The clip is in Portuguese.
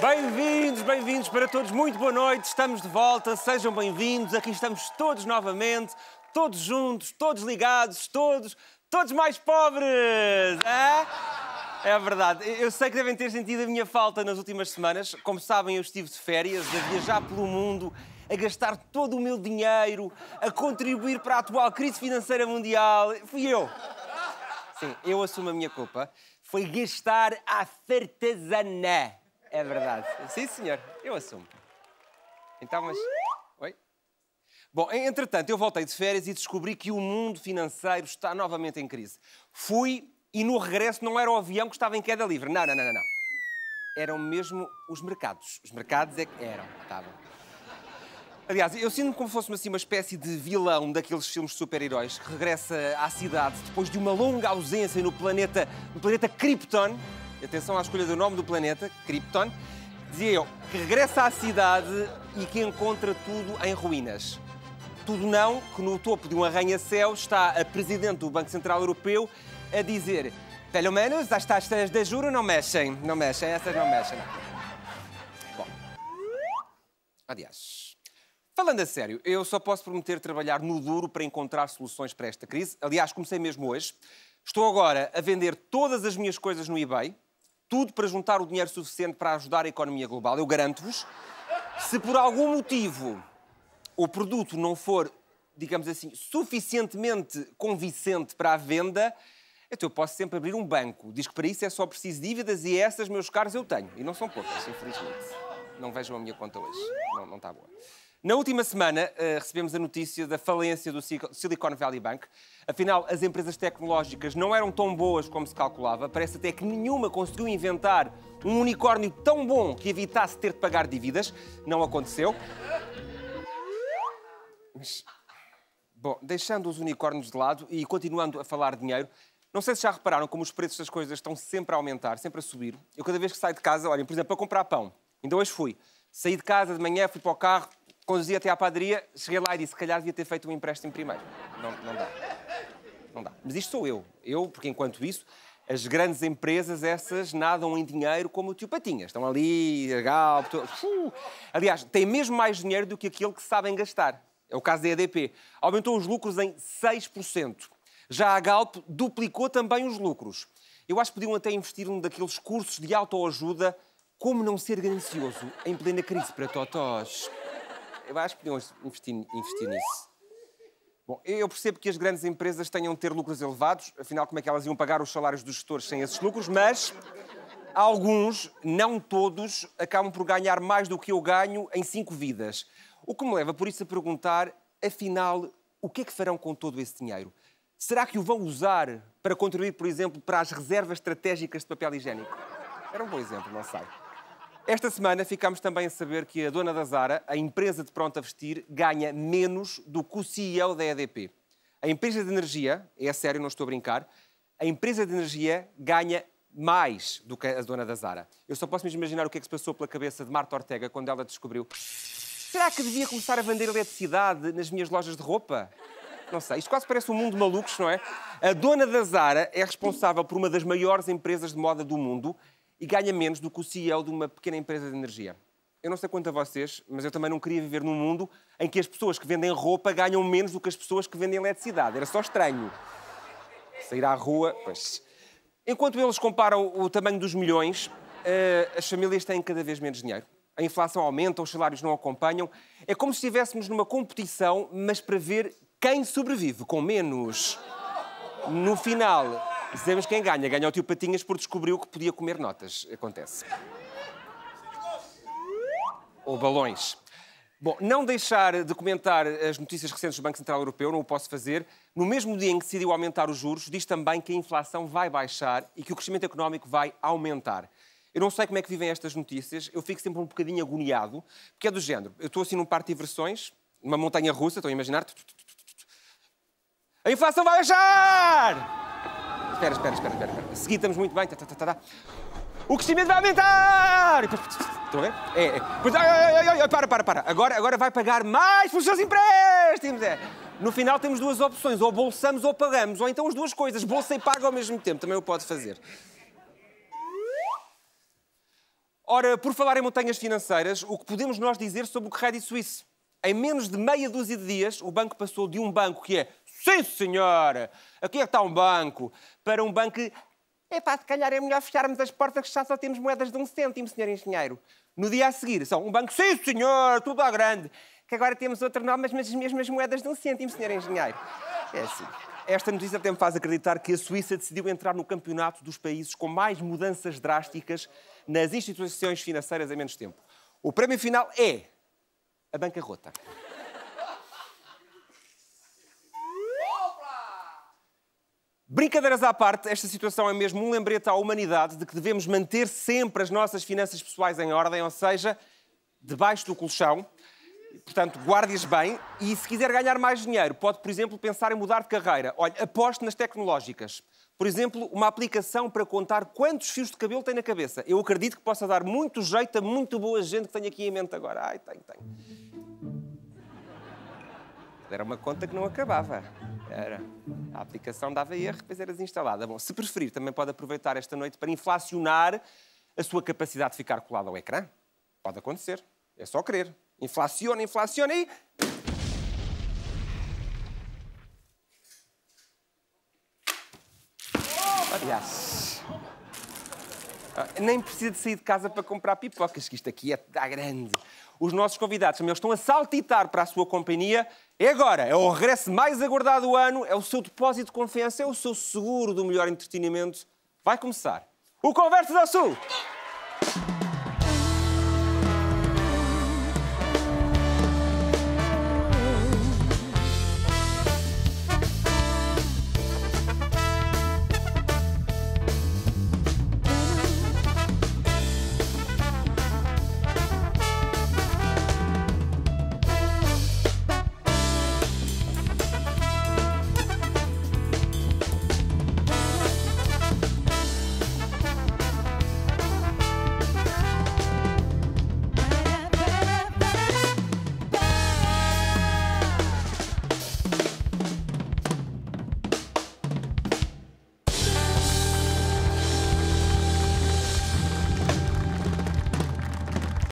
Bem-vindos, bem-vindos para todos, muito boa noite, estamos de volta, sejam bem-vindos, aqui estamos todos novamente, todos juntos, todos ligados, todos, todos mais pobres! É? É verdade, eu sei que devem ter sentido a minha falta nas últimas semanas, como sabem eu estive de férias, a viajar pelo mundo, a gastar todo o meu dinheiro, a contribuir para a atual crise financeira mundial, fui eu. Sim, eu assumo a minha culpa, foi gastar à fartazana. É verdade. Sim, senhor, eu assumo. Então, mas. Oi? Bom, entretanto, eu voltei de férias e descobri que o mundo financeiro está novamente em crise. Fui e no regresso não era o avião que estava em queda livre. Não, não, não, não. Eram mesmo os mercados. Os mercados é que eram. Estavam. Aliás, eu sinto-me como se fosse assim, uma espécie de vilão daqueles filmes de super-heróis que regressa à cidade depois de uma longa ausência no planeta, no planeta Krypton atenção à escolha do nome do planeta, Krypton, dizia eu, que regressa à cidade e que encontra tudo em ruínas. Tudo não, que no topo de um arranha-céu está a Presidente do Banco Central Europeu a dizer pelo menos as taxas de juros não mexem, não mexem, essas não mexem. Bom, aliás, falando a sério, eu só posso prometer trabalhar no duro para encontrar soluções para esta crise. Aliás, comecei mesmo hoje. Estou agora a vender todas as minhas coisas no eBay, tudo para juntar o dinheiro suficiente para ajudar a economia global. Eu garanto-vos, se por algum motivo o produto não for, digamos assim, suficientemente convincente para a venda, então eu posso sempre abrir um banco. Diz que para isso é só preciso dívidas e essas, meus caros, eu tenho. E não são poucas, infelizmente. Não vejam a minha conta hoje. Não, não está boa. Na última semana, uh, recebemos a notícia da falência do Silicon Valley Bank. Afinal, as empresas tecnológicas não eram tão boas como se calculava. Parece até que nenhuma conseguiu inventar um unicórnio tão bom que evitasse ter de pagar dívidas. Não aconteceu. Mas, bom, deixando os unicórnios de lado e continuando a falar de dinheiro, não sei se já repararam como os preços das coisas estão sempre a aumentar, sempre a subir. Eu, cada vez que saio de casa, olhem, por exemplo, para comprar pão. Ainda hoje fui. Saí de casa de manhã, fui para o carro, conduzi até à padaria, cheguei lá e disse, se calhar devia ter feito um empréstimo primeiro. Não, não dá. Não dá. Mas isto sou eu. Eu, porque enquanto isso, as grandes empresas, essas, nadam em dinheiro como o tio Patinhas. Estão ali, a Galp... Uh! Aliás, têm mesmo mais dinheiro do que aquele que sabem gastar. É o caso da EDP. Aumentou os lucros em 6%. Já a Galp duplicou também os lucros. Eu acho que podiam até investir num daqueles cursos de autoajuda como não ser ganancioso em plena crise para totós. Eu acho que podiam investir, investir nisso. Bom, eu percebo que as grandes empresas tenham de ter lucros elevados, afinal, como é que elas iam pagar os salários dos gestores sem esses lucros, mas alguns, não todos, acabam por ganhar mais do que eu ganho em cinco vidas. O que me leva, por isso, a perguntar, afinal, o que é que farão com todo esse dinheiro? Será que o vão usar para contribuir, por exemplo, para as reservas estratégicas de papel higiênico? Era um bom exemplo, não sei. Esta semana ficámos também a saber que a dona da Zara, a empresa de pronto a vestir, ganha menos do que o CEO da EDP. A empresa de energia, é sério, não estou a brincar, a empresa de energia ganha mais do que a dona da Zara. Eu só posso me imaginar o que é que se passou pela cabeça de Marta Ortega quando ela descobriu. Será que devia começar a vender eletricidade nas minhas lojas de roupa? Não sei, isto quase parece um mundo de malucos, não é? A dona da Zara é responsável por uma das maiores empresas de moda do mundo e ganha menos do que o CEO de uma pequena empresa de energia. Eu não sei quanto a vocês, mas eu também não queria viver num mundo em que as pessoas que vendem roupa ganham menos do que as pessoas que vendem eletricidade. Era só estranho. Sair à rua, pois. Enquanto eles comparam o tamanho dos milhões, eh, as famílias têm cada vez menos dinheiro. A inflação aumenta, os salários não acompanham. É como se estivéssemos numa competição, mas para ver quem sobrevive com menos. No final, Sabemos quem ganha. Ganha o tio Patinhas por descobriu que podia comer notas. Acontece. Ou balões. Bom, não deixar de comentar as notícias recentes do Banco Central Europeu, não o posso fazer. No mesmo dia em que decidiu aumentar os juros, diz também que a inflação vai baixar e que o crescimento económico vai aumentar. Eu não sei como é que vivem estas notícias, eu fico sempre um bocadinho agoniado, porque é do género. Eu estou assim num parque de diversões, numa montanha russa, estão a imaginar? A inflação vai baixar! Espera, espera, espera, espera. A seguir estamos muito bem. Tá, tá, tá, tá. O crescimento vai aumentar! Estão a ver? É, é. Ai, ai, ai, para, para, para. Agora, agora vai pagar mais pelos seus empréstimos. É. No final temos duas opções, ou bolsamos ou pagamos, ou então as duas coisas, bolsa e paga ao mesmo tempo, também o pode fazer. Ora, por falar em montanhas financeiras, o que podemos nós dizer sobre o Credit Suisse? Em menos de meia dúzia de dias, o banco passou de um banco que é Sim, senhora! Aqui é que está um banco. Para um banco que... Epá, se calhar é melhor fecharmos as portas que já só temos moedas de um cêntimo, senhor engenheiro. No dia a seguir, são um banco, sim senhor, tudo à grande. Que agora temos outro nome, mas as mesmas moedas de um cêntimo, senhor engenheiro. É assim. Esta notícia até me faz acreditar que a Suíça decidiu entrar no campeonato dos países com mais mudanças drásticas nas instituições financeiras em menos tempo. O prémio final é a bancarrota. Brincadeiras à parte, esta situação é mesmo um lembrete à humanidade de que devemos manter sempre as nossas finanças pessoais em ordem, ou seja, debaixo do colchão. Portanto, guarde-as bem e se quiser ganhar mais dinheiro, pode, por exemplo, pensar em mudar de carreira. Olha, aposte nas tecnológicas. Por exemplo, uma aplicação para contar quantos fios de cabelo tem na cabeça. Eu acredito que possa dar muito jeito a muito boa gente que tenho aqui em mente agora. Ai, tem, tem. Era uma conta que não acabava. Era. A aplicação dava erro, depois era desinstalada. Bom, se preferir, também pode aproveitar esta noite para inflacionar a sua capacidade de ficar colado ao ecrã. Pode acontecer. É só querer. Inflaciona, inflaciona e. Aliás. Nem precisa de sair de casa para comprar pipocas, que isto aqui é da grande. Os nossos convidados também estão a saltitar para a sua companhia. É agora, é o regresso mais aguardado do ano, é o seu depósito de confiança, é o seu seguro do melhor entretenimento. Vai começar o Conversas ao Sul!